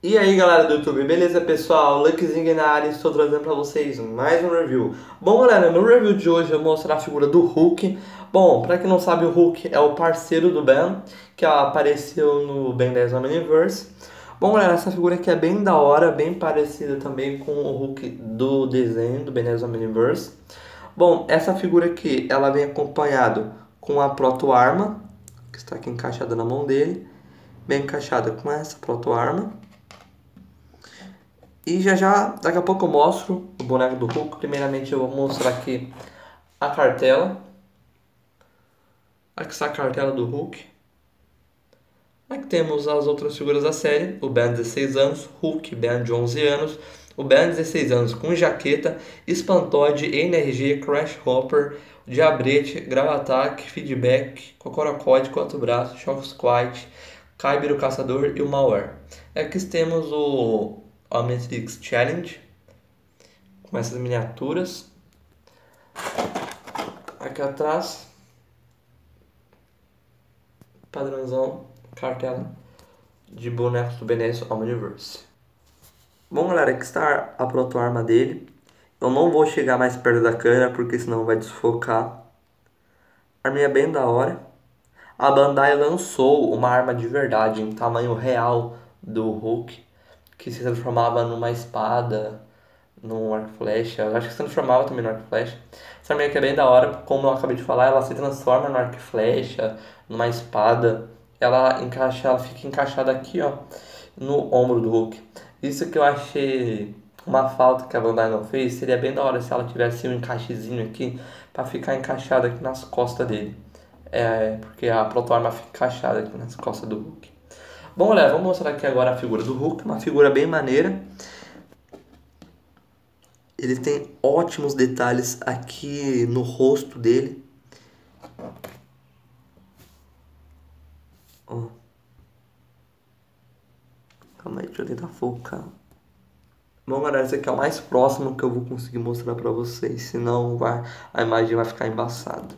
E aí galera do YouTube, beleza pessoal? Luckzinho na área, estou trazendo para vocês mais um review. Bom galera, no review de hoje eu vou mostrar a figura do Hulk. Bom, para quem não sabe, o Hulk é o parceiro do Ben, que apareceu no Ben 10 Omniverse. Bom galera, essa figura aqui é bem da hora, bem parecida também com o Hulk do desenho do Ben 10 Omniverse. Bom, essa figura aqui, ela vem acompanhado com a proto-arma, que está aqui encaixada na mão dele. Bem encaixada com essa proto-arma. E já já, daqui a pouco eu mostro o boneco do Hulk. Primeiramente eu vou mostrar aqui a cartela. Aqui está a cartela do Hulk. Aqui temos as outras figuras da série. O Ben 16 anos, Hulk, Ben de 11 anos. O Ben 16 anos com jaqueta, Espantoide, Energia, Crash Hopper, Diabrete, Gravatac, Feedback, Cocorocode, Quatro Braços, Shock Squad, Kyber o Caçador e o Malware. Aqui temos o a Matrix Challenge com essas miniaturas. Aqui atrás, padrãozão, cartela de bonecos do Benécio Omniverse. Bom galera, aqui está a proto-arma dele. Eu não vou chegar mais perto da câmera porque senão vai desfocar. A arminha é bem da hora. A Bandai lançou uma arma de verdade em tamanho real do Hulk que se transformava numa espada, num arco flecha. Eu acho que se transformava também no arco flecha. Essa arma aqui é bem da hora, como eu acabei de falar, ela se transforma no arco flecha, numa espada. Ela encaixa, ela fica encaixada aqui, ó, no ombro do Hulk. Isso que eu achei uma falta que a Bandai não fez, seria bem da hora se ela tivesse um encaixezinho aqui para ficar encaixada aqui nas costas dele. É, porque a proto-arma fica encaixada aqui nas costas do Hulk. Bom, galera, vamos mostrar aqui agora a figura do Hulk, uma figura bem maneira. Ele tem ótimos detalhes aqui no rosto dele. Ó. Calma aí, deixa eu tentar focar. Bom, galera, esse aqui é o mais próximo que eu vou conseguir mostrar pra vocês, senão vai, a imagem vai ficar embaçada.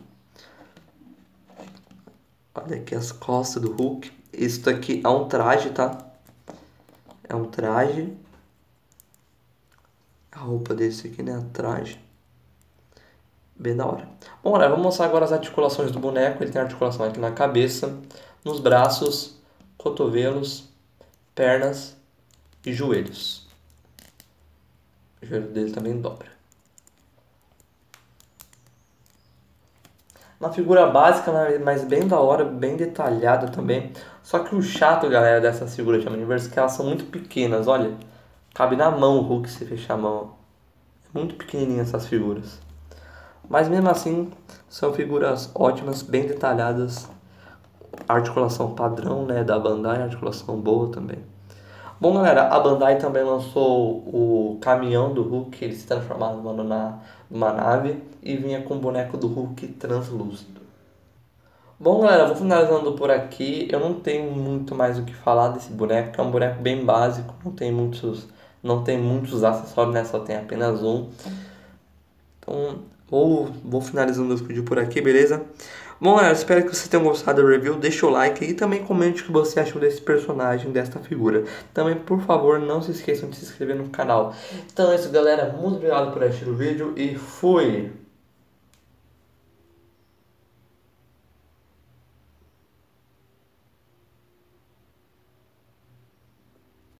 Olha aqui as costas do Hulk. Isso aqui é um traje, tá? É um traje. A roupa desse aqui, né? Traje. Bem da hora. Bom, galera, vamos mostrar agora as articulações do boneco. Ele tem articulação aqui na cabeça, nos braços, cotovelos, pernas e joelhos. O joelho dele também dobra. Uma figura básica, mas bem da hora, bem detalhada também. Só que o chato, galera, dessas figuras de Universe é que elas são muito pequenas, olha. Cabe na mão o Hulk se fechar a mão. É muito pequenininha essas figuras. Mas mesmo assim, são figuras ótimas, bem detalhadas. Articulação padrão, né, da Bandai, articulação boa também. Bom, galera, a Bandai também lançou o caminhão do Hulk, ele se transformava na, numa nave e vinha com o boneco do Hulk translúcido. Bom, galera, vou finalizando por aqui. Eu não tenho muito mais o que falar desse boneco, que é um boneco bem básico, não tem muitos, não tem muitos acessórios, né? Só tem apenas um. Então, vou, vou finalizando o vídeo por aqui, beleza? Bom, galera, espero que vocês tenham gostado do review. Deixa o like e também comente o que você achou desse personagem, desta figura. Também, por favor, não se esqueçam de se inscrever no canal. Então é isso, galera. Muito obrigado por assistir o vídeo e fui!